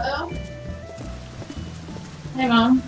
Hello? Hey, Mom.